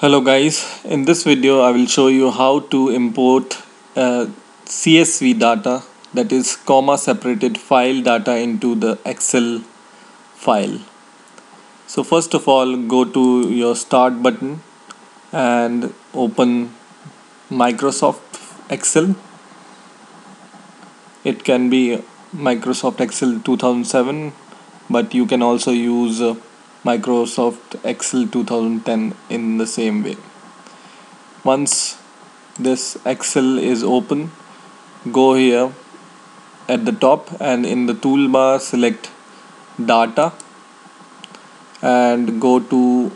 Hello guys, in this video I will show you how to import uh, CSV data that is comma separated file data into the Excel file. So first of all go to your start button and open Microsoft Excel. It can be Microsoft Excel 2007 but you can also use uh, Microsoft Excel 2010 in the same way. Once this Excel is open, go here at the top and in the toolbar select data and go to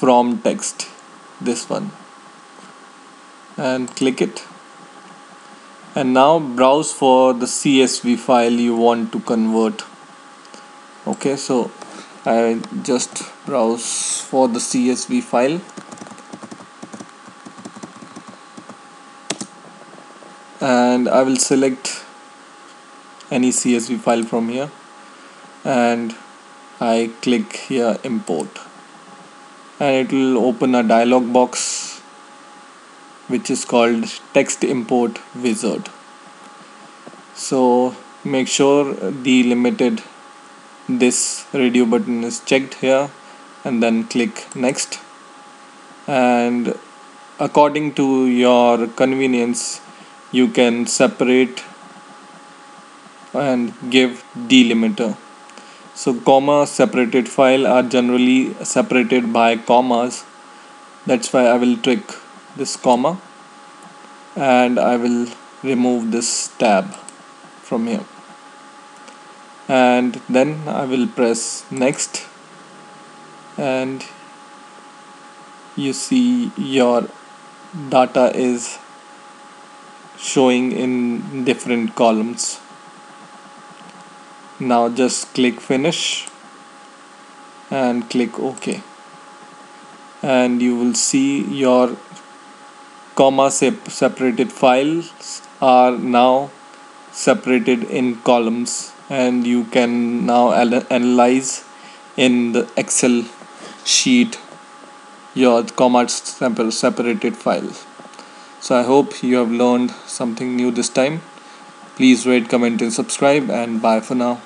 from text this one and click it and now browse for the CSV file you want to convert okay so I just browse for the CSV file. And I will select any CSV file from here. And I click here import. And it will open a dialog box which is called text import wizard. So make sure delimited this radio button is checked here and then click next. And according to your convenience you can separate and give delimiter. So comma separated file are generally separated by commas. That's why I will trick this comma and I will remove this tab from here and then I will press next. And you see your data is showing in different columns. Now just click finish and click OK. And you will see your comma separated files are now separated in columns and you can now analyze in the excel sheet your comma separated files so i hope you have learned something new this time. Please rate comment and subscribe and bye for now